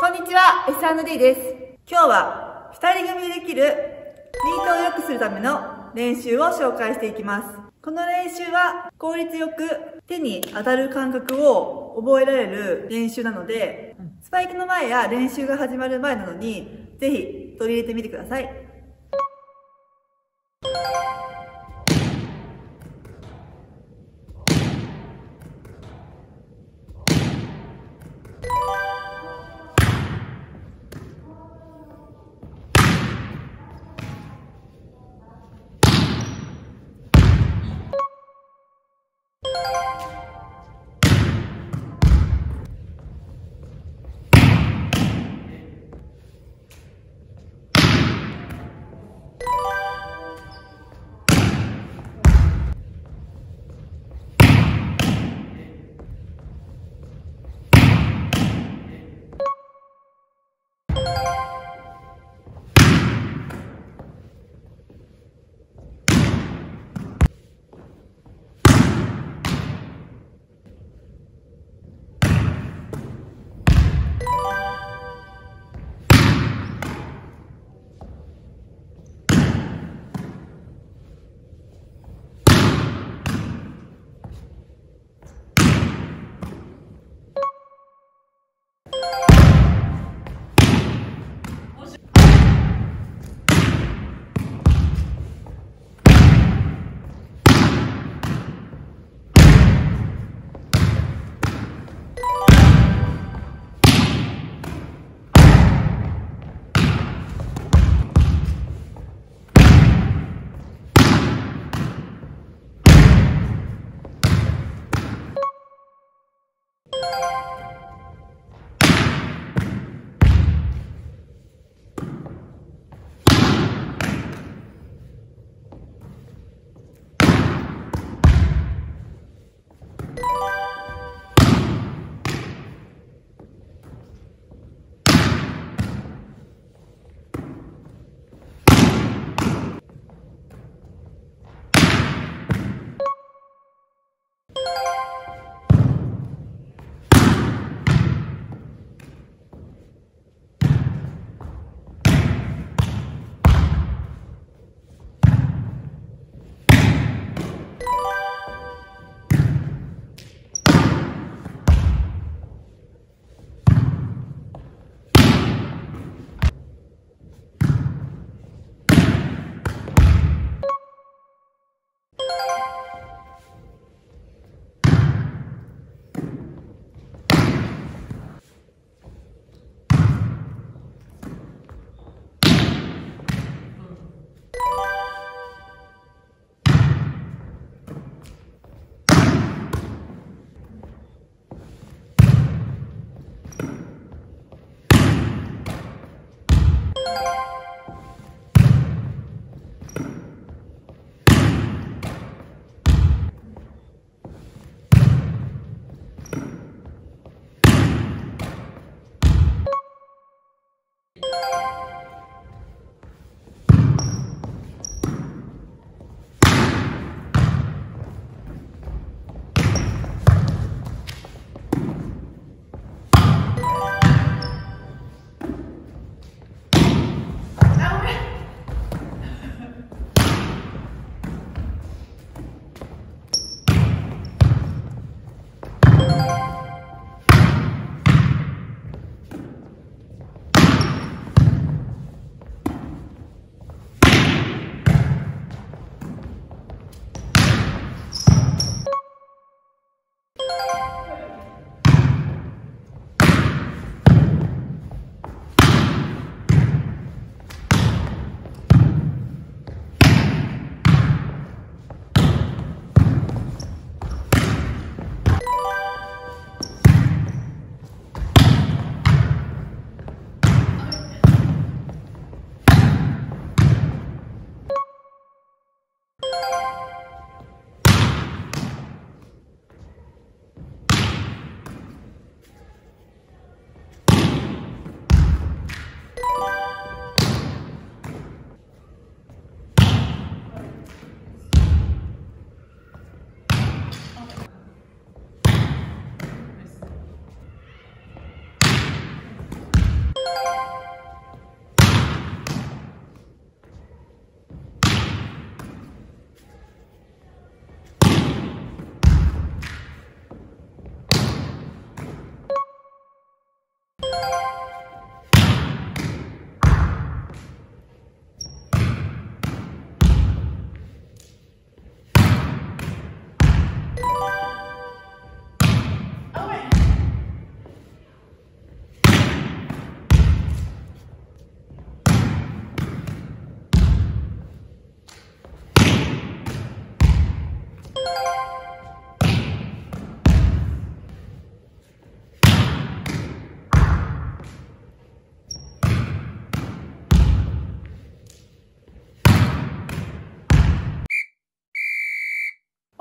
こんにちは、S&D です。今日は二人組でできるミートを良くするための練習を紹介していきます。この練習は効率よく手に当たる感覚を覚えられる練習なので、スパイクの前や練習が始まる前なのに、ぜひ取り入れてみてください。Thank you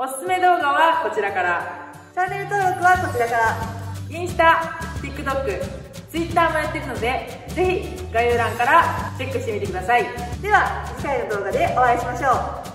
おすすめ動画はこちらから。チャンネル登録はこちらから。インスタ TikTok Twitter もやってるのでぜひ概要欄からチェックしてみてください。では次回の動画でお会いしましょう。